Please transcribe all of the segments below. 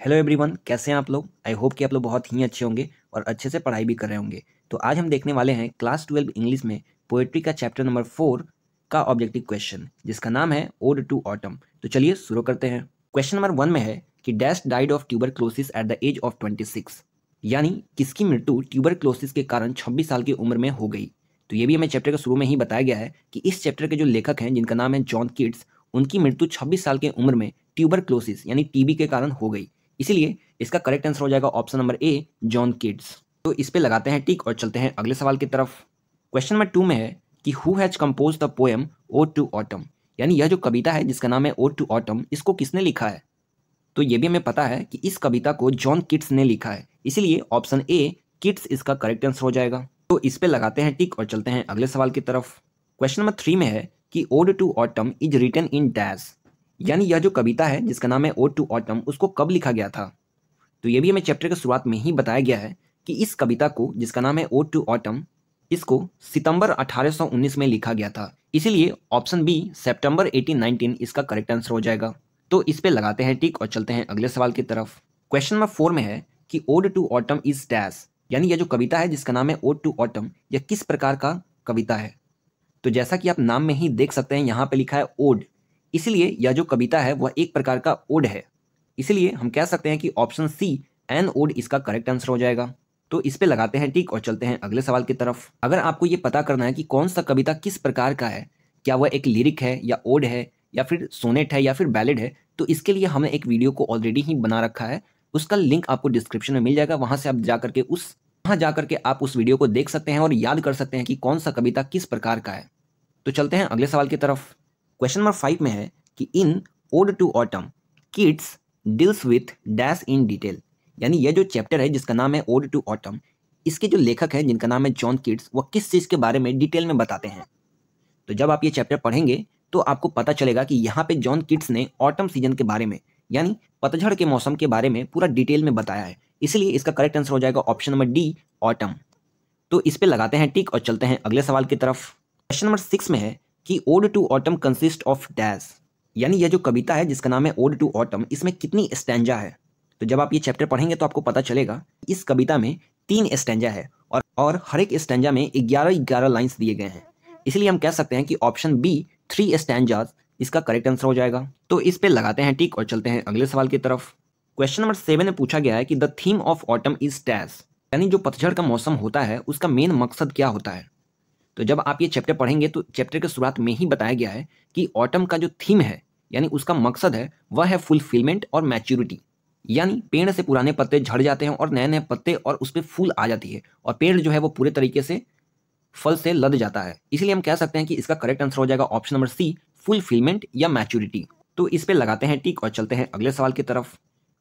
Hello everyone कैसे हैं आप लोग? आई होप कि आप लोग बहुत ही अच्छे होंगे और अच्छे से पढ़ाई भी कर रहे होंगे। तो आज हम देखने वाले हैं क्लास ट्वेल्व इंग्लिश में पोएट्री का चैप्टर नंबर फोर का ऑब्जेक्टिव क्वेश्चन जिसका नाम है ओड टू ऑटम तो चलिए शुरू करते हैं। क्वेश्चन नंबर वन में है कि dash died of tuberculosis at the age of twenty six यानी किसकी मृत्यु ट्यूबर क्लोसिस के कारण छब्बीस साल की उम्र में हो गई? तो ये भी हमें चैप्टर के शुरू में ही बताया गया है कि इस चैप्टर के जो लेखक हैं, जिनका नाम है जॉन किड्स उनकी मृत्यु 26 साल की उम्र में ट्यूबर क्लोसिस यानी टीबी के कारण हो गई। इसीलिए इसका करेक्ट आंसर हो जाएगा option number A John Keats तो इस पे लगाते हैं टिक और चलते हैं अगले सवाल की तरफ़। क्वेश्चन नंबर टू में है कि who has composed the poem ode to autumn यानी यह जो कविता है जिसका नाम है ओ टू ऑटम इसको किसने लिखा है? तो ये भी हमें पता है कि इस कविता को जॉन किट्स ने लिखा है। इसीलिए ऑप्शन ए किट्स इसका करेक्ट आंसर हो जाएगा। तो इस पे लगाते हैं टिक और चलते हैं अगले सवाल की तरफ़। क्वेश्चन नंबर थ्री में है कि ode to autumn is written in dash यानी यह जो कविता है, जिसका नाम है ओड टू ऑटम उसको कब लिखा गया था? तो ये भी हमें चैप्टर के शुरुआत में ही बताया गया है कि इस कविता को, जिसका नाम है ओड टू ऑटम इसको सितंबर 1819 में लिखा गया था। इसीलिए ऑप्शन बी सितंबर 1819 इसका करेक्ट आंसर हो जाएगा। तो इस पे लगाते हैं टिक और चलते हैं अगले सवाल की तरफ़। क्वेश्चन नंबर फोर में है कि ode to autumn is dash यानी यह जो कविता है, जिसका नाम है ओड टू ऑटम यह किस प्रकार का कविता है? तो जैसा कि आप नाम में ही देख सकते हैं, यहाँ पे लिखा है ओड इसलिए यह जो कविता है, वह एक प्रकार का ओड है। इसलिए हम कह सकते हैं कि ऑप्शन सी एन ओड इसका करेक्ट आंसर हो जाएगा। तो इस पे लगाते हैं टिक और चलते हैं अगले सवाल की तरफ़। अगर आपको ये पता करना है कि कौन सा कविता किस प्रकार का है, क्या वह एक लिरिक है या ओड है, या फिर सोनेट है या फिर बैलेड है तो इसके लिए हमने एक वीडियो को ऑलरेडी ही बना रखा है। उसका लिंक आपको डिस्क्रिप्शन में मिल जाएगा, वहाँ से आप जा करके उस, वहाँ जा करके आप उस वीडियो को देख सकते हैं और याद कर सकते हैं कि कौन सा कविता किस प्रकार का है। तो चलते हैं अगले सवाल की तरफ़। क्वेश्चन नंबर फाइव में है कि in ode to autumn Keats deals with dash in detail यानी यह जो चैप्टर है जिसका नाम है ओड टू ऑटम इसके जो लेखक हैं जिनका नाम है जॉन किड्स वह किस चीज़ के बारे में डिटेल में बताते हैं? तो जब आप ये चैप्टर पढ़ेंगे तो आपको पता चलेगा कि यहाँ पे जॉन किड्स ने ऑटम सीज़न के बारे में, यानी पतझड़ के मौसम के बारे में पूरा डिटेल में बताया है। इसलिए इसका करेक्ट आंसर हो जाएगा ऑप्शन नंबर डी ऑटम तो इस पे लगाते हैं टिक और चलते हैं अगले सवाल की तरफ़। क्वेश्चन नंबर सिक्स में है कि ode to autumn consist of dash यानी यह जो कविता है, जिसका नाम है ओड टू ऑटम इसमें कितनी स्टैंजा है? तो जब आप ये चैप्टर पढ़ेंगे तो आपको पता चलेगा इस कविता में तीन स्टैंजा है और और हर एक स्टैंजा में ग्यारह ग्यारह लाइन्स दिए गए हैं। इसलिए हम कह सकते हैं कि ऑप्शन बी थ्री स्टैंजाज इसका करेक्ट आंसर हो जाएगा। तो इस पे लगाते हैं टिक और चलते हैं अगले सवाल की तरफ़। क्वेश्चन नंबर सेवन में पूछा गया है कि the theme of autumn is dash यानी जो पतझड़ का मौसम होता है, उसका मेन मकसद क्या होता है? तो जब आप ये चैप्टर पढ़ेंगे तो चैप्टर के शुरुआत में ही बताया गया है कि ऑटम का जो थीम है, यानी उसका मकसद है, वह है फुलफिलमेंट और मैच्योरिटी यानी पेड़ से पुराने पत्ते झड़ जाते हैं और नए नए पत्ते और उस पर फूल आ जाती है और पेड़ जो है वो पूरे तरीके से फल से लद जाता है। इसलिए हम कह सकते हैं कि इसका करेक्ट आंसर हो जाएगा ऑप्शन नंबर सी फुलफिलमेंट या मैच्योरिटी तो इस पे लगाते हैं टिक और चलते हैं अगले सवाल की तरफ़।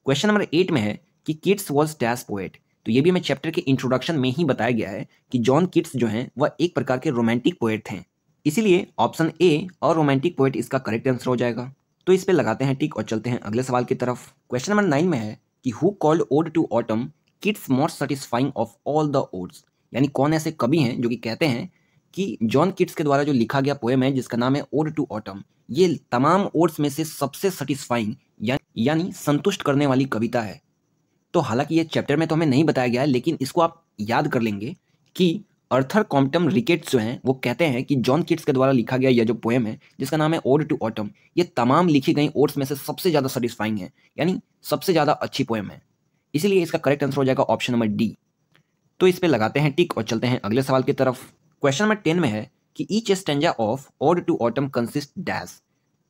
क्वेश्चन नंबर एट में है कि किड्स वॉज़ डैश पोएट तो ये भी हमें चैप्टर के इंट्रोडक्शन में ही बताया गया है कि जॉन किड्स जो हैं, वह एक प्रकार के रोमांटिक पोएट थे इसीलिए ऑप्शन ए और रोमांटिक पोएट इसका करेक्ट आंसर हो जाएगा। तो इस पे लगाते हैं टिक और चलते हैं अगले सवाल की तरफ़। क्वेश्चन नंबर नाइन में है कि who called ode to autumn Keats more satisfying of all the odes यानी कौन ऐसे कवि हैं जो कि कहते हैं कि जॉन किड्स के द्वारा जो लिखा गया पोएम है, जिसका नाम है ओड टू ऑटम ये तमाम ओड्स में से सबसे सेटिस्फाइंग यानी संतुष्ट करने वाली कविता है। तो हालाँकि ये चैप्टर में तो हमें नहीं बताया गया है, लेकिन इसको आप याद कर लेंगे कि अर्थर कॉम्पटम रिकेट्स जो हैं, वो कहते हैं कि जॉन किट्स के द्वारा लिखा गया यह जो पोएम है, जिसका नाम है ओड टू ऑटम ये तमाम लिखी गई ओड्स में से सबसे ज़्यादा सेटिस्फाइंग है, यानी सबसे ज़्यादा अच्छी पोएम है। इसलिए इसका करेक्ट आंसर हो जाएगा ऑप्शन नंबर डी तो इस पर लगाते हैं टिक और चलते हैं अगले सवाल की तरफ़। क्वेश्चन नंबर टेन में है कि each stanza of ode to autumn consist dash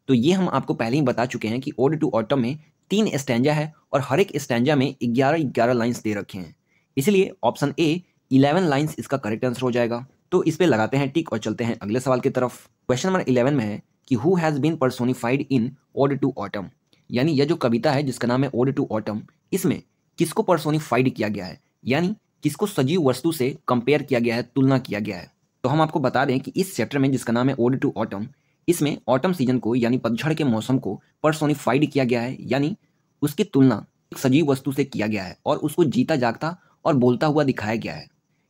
तो ये हम आपको पहले ही बता चुके हैं कि ओड टू ऑटम में तीन स्टेंजा है और हर एक स्टेंजा में ग्यारह ग्यारह लाइन्स दे रखे हैं। इसलिए ऑप्शन ए इलेवन लाइन्स इसका करेक्ट आंसर हो जाएगा। तो इस पे लगाते हैं टिक और चलते हैं अगले सवाल की तरफ़। क्वेश्चन नंबर इलेवन में है कि who has been personified in ode to autumn यानी यह जो कविता है जिसका नाम है ओड टू ऑटम इसमें किसको पर्सोनिफाइड किया गया है? यानी किसको सजीव वस्तु से कंपेयर किया गया है, तुलना किया गया है? तो हम आपको बता दें कि इस चैप्टर में जिसका नाम है ओड टू ऑटम इसमें ऑटम सीज़न को, यानी पतझड़ के मौसम को पर्सोनिफाइड किया गया है, यानी उसकी तुलना एक सजीव वस्तु से किया गया है और उसको जीता जागता और बोलता हुआ दिखाया गया है।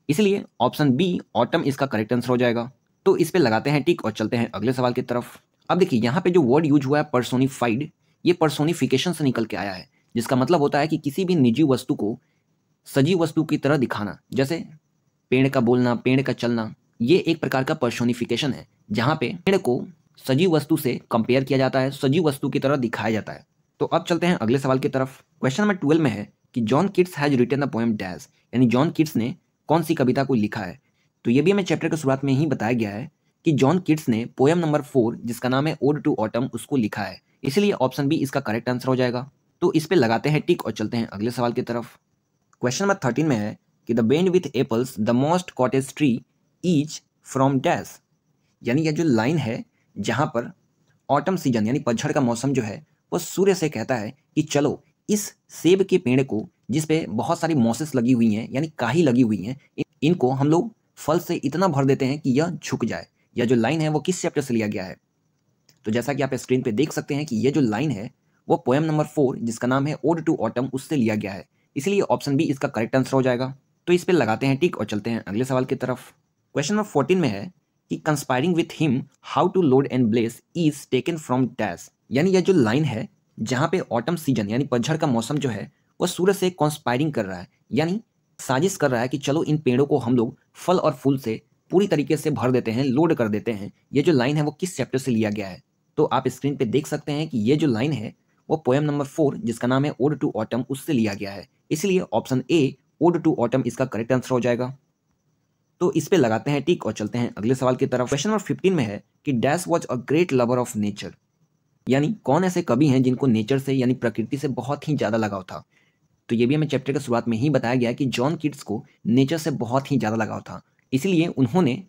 इसलिए ऑप्शन बी ऑटम इसका करेक्ट आंसर हो जाएगा। तो इस पर लगाते हैं टिक और चलते हैं अगले सवाल की तरफ़। अब देखिए, यहाँ पे जो वर्ड यूज़ हुआ है पर्सोनिफाइड ये पर्सोनिफिकेशन से निकल के आया है, जिसका मतलब होता है कि किसी भी निजी वस्तु को सजीव वस्तु की तरह दिखाना, जैसे पेड़ का बोलना, पेड़ का चलना, ये एक प्रकार का पर्सोनिफिकेशन है, जहाँ पे पेड़ को सजीव वस्तु से कंपेयर किया जाता है, सजीव वस्तु की तरह दिखाया जाता है। तो अब चलते हैं अगले सवाल की तरफ़। क्वेश्चन नंबर ट्वेल्व में है कि John Keats has written the poem dash यानी जॉन किट्स ने कौन सी कविता को लिखा है? तो ये भी हमें चैप्टर के शुरुआत में ही बताया गया है कि जॉन किट्स ने पोएम नंबर फोर जिसका नाम है ओड टू ऑटम उसको लिखा है। इसलिए ऑप्शन बी इसका करेक्ट आंसर हो जाएगा। तो इस पर लगाते हैं टिक और चलते हैं अगले सवाल की तरफ़। क्वेश्चन नंबर थर्टीन में है कि the bend with apples the most cottage tree each from dash यानी यह जो लाइन है जहाँ पर ऑटम सीज़न यानी पतझड़ का मौसम जो है, वो सूर्य से कहता है कि चलो, इस सेब के पेड़ को, जिस पे बहुत सारी मॉसेस लगी हुई हैं, यानी काही लगी हुई हैं इनको हम लोग फल से इतना भर देते हैं कि यह झुक जाए। यह जो लाइन है, वो किस चैप्टर से लिया गया है? तो जैसा कि आप स्क्रीन पे देख सकते हैं कि यह जो लाइन है, वो पोएम नंबर फोर जिसका नाम है ओड टू ऑटम उससे लिया गया है। इसलिए ऑप्शन बी इसका करेक्ट आंसर हो जाएगा। तो इस पर लगाते हैं टिक और चलते हैं अगले सवाल की तरफ़। क्वेश्चन नंबर फोर्टीन में है कि conspiring with him how to load and bless is taken from dash यानी यह जो लाइन है, जहाँ पे ऑटम सीज़न यानी पतझड़ का मौसम जो है वह सूर्य से कॉन्स्पायरिंग कर रहा है। यानी साजिश कर रहा है कि चलो इन पेड़ों को हम लोग फल और फूल से पूरी तरीके से भर देते हैं लोड कर देते हैं। ये जो लाइन है, वो किस चैप्टर से लिया गया है? तो आप स्क्रीन पे देख सकते हैं कि ये जो लाइन है, वो पोएम नंबर फोर जिसका नाम है ओड टू ऑटम उससे लिया गया है। इसलिए option A ode to autumn इसका करेक्ट आंसर हो जाएगा। तो इस पे लगाते हैं टिक और चलते हैं अगले सवाल की तरफ़। क्वेश्चन नंबर फिफ्टीन में है कि dash was a great lover of nature यानी कौन ऐसे कवि हैं जिनको नेचर से, यानी प्रकृति से बहुत ही ज़्यादा लगाव था? तो ये भी हमें चैप्टर के शुरुआत में ही बताया गया कि जॉन किड्स को नेचर से बहुत ही ज़्यादा लगाव था। इसलिए उन्होंने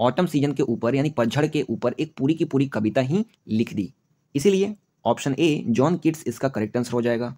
ऑटम सीज़न के ऊपर, यानी पतझड़ के ऊपर एक पूरी की पूरी कविता ही लिख दी। इसीलिए ऑप्शन ए जॉन किड्स इसका करेक्ट आंसर हो जाएगा।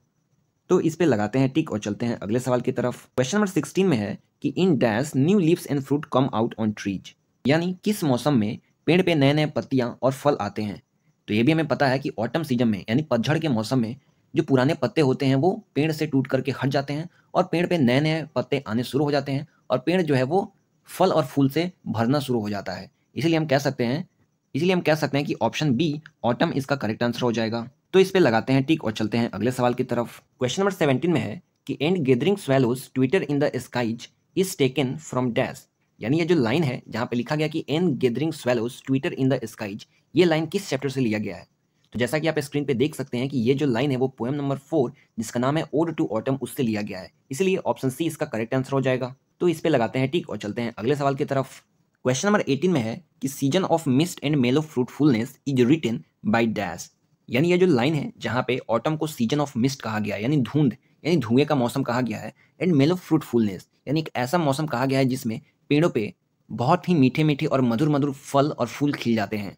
तो इस पर लगाते हैं टिक और चलते हैं अगले सवाल की तरफ़। क्वेश्चन नंबर सिक्सटीन में है कि in dash new leaves and fruit come out on trees. यानी किस मौसम में पेड़ पे नए नए पत्तियाँ और फल आते हैं। तो ये भी हमें पता है कि ऑटम सीज़न में, यानी पतझड़ के मौसम में, जो पुराने पत्ते होते हैं, वो पेड़ से टूट करके हट जाते हैं और पेड़ पे नए नए पत्ते आने शुरू हो जाते हैं और पेड़ जो है वो फल और फूल से भरना शुरू हो जाता है। इसलिए हम कह सकते हैं, इसलिए हम कह सकते हैं कि ऑप्शन बी ऑटम इसका करेक्ट आंसर हो जाएगा। तो इस पे लगाते हैं टिक और चलते हैं अगले सवाल की तरफ़। क्वेश्चन नंबर सेवेंटीन में है कि and gathering swallows twitter in the skies is taken from dash यानी ये जो लाइन है, जहाँ पे लिखा गया कि an gathering swallows twitter in the skies ये लाइन किस चैप्टर से लिया गया है? तो जैसा कि आप स्क्रीन पे देख सकते हैं कि ये जो लाइन है, वो पोएम नंबर फोर जिसका नाम है ओड टू ऑटम उससे लिया गया है। इसलिए ऑप्शन सी इसका करेक्ट आंसर हो जाएगा। तो इस पे लगाते हैं टिक और चलते हैं अगले सवाल की तरफ़। क्वेश्चन नंबर एटीन में है कि season of mist and mellow fruitfulness is written by dash यानी ये जो लाइन है, जहाँ पे ऑटम को सीज़न ऑफ़ मिस्ट कहा गया यानी धुंध, यानी धुएँ का मौसम कहा गया है एंड मेलो फ्रूटफुलनेस यानी एक ऐसा मौसम कहा गया है जिसमें पेड़ों पे बहुत ही मीठे मीठे और मधुर मधुर फल और फूल खिल जाते हैं।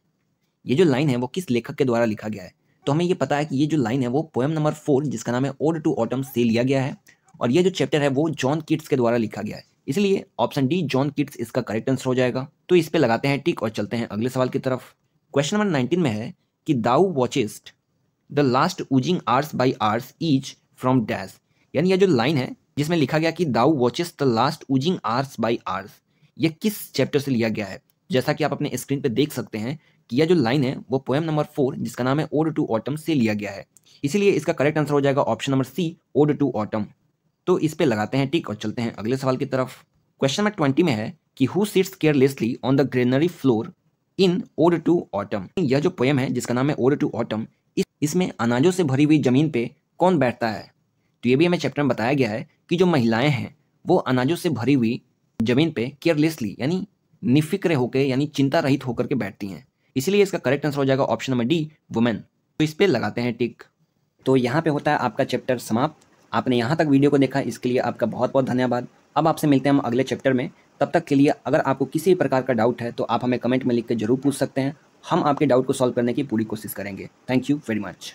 ये जो लाइन है वो किस लेखक के द्वारा लिखा गया है? तो हमें ये पता है कि ये जो लाइन है वो पोएम नंबर फोर जिसका नाम है ओड टू ऑटम से लिया गया है और ये जो चैप्टर है वो जॉन किट्स के द्वारा लिखा गया है। इसलिए ऑप्शन डी जॉन किट्स इसका करेक्ट आंसर हो जाएगा। तो इस पे लगाते हैं टिक और चलते हैं अगले सवाल की तरफ़। क्वेश्चन नंबर नाइनटीन में है कि thou watchest the last oozings hours by hours each from dash यानी यह जो लाइन है जिसमें लिखा गया कि thou watches the last oozings hours by hours ये किस चैप्टर से लिया गया है? जैसा कि आप अपने स्क्रीन पे देख सकते हैं कि यह जो लाइन है, वो पोएम नंबर फोर जिसका नाम है ओड टू ऑटम से लिया गया है। इसीलिए इसका करेक्ट आंसर हो जाएगा option number C ode to autumn तो इस पे लगाते हैं टिक और चलते हैं अगले सवाल की तरफ़। क्वेश्चन नंबर ट्वेंटी में है कि who sits carelessly on the granary floor in ode to autumn यह जो पोएम है, जिसका नाम है ओड टू ऑटम इसमें अनाजों से भरी हुई ज़मीन पे कौन बैठता है? तो ये भी हमें चैप्टर में बताया गया है कि जो महिलाएँ हैं, वो अनाजों से भरी हुई ज़मीन पे केयरलेसली यानी निफिक्र होकर यानी चिंता रहित होकर के बैठती हैं। इसलिए इसका करेक्ट आंसर हो जाएगा ऑप्शन नंबर डी वुमेन तो इस पर लगाते हैं टिक तो यहाँ पे होता है आपका चैप्टर समाप्त। आपने यहाँ तक वीडियो को देखा, इसके लिए आपका बहुत बहुत धन्यवाद। अब आपसे मिलते हैं हम अगले चैप्टर में। तब तक के लिए अगर आपको किसी भी प्रकार का डाउट है तो आप हमें कमेंट में लिख कर ज़रूर पूछ सकते हैं। हम आपके डाउट को सॉल्व करने की पूरी कोशिश करेंगे। Thank you very much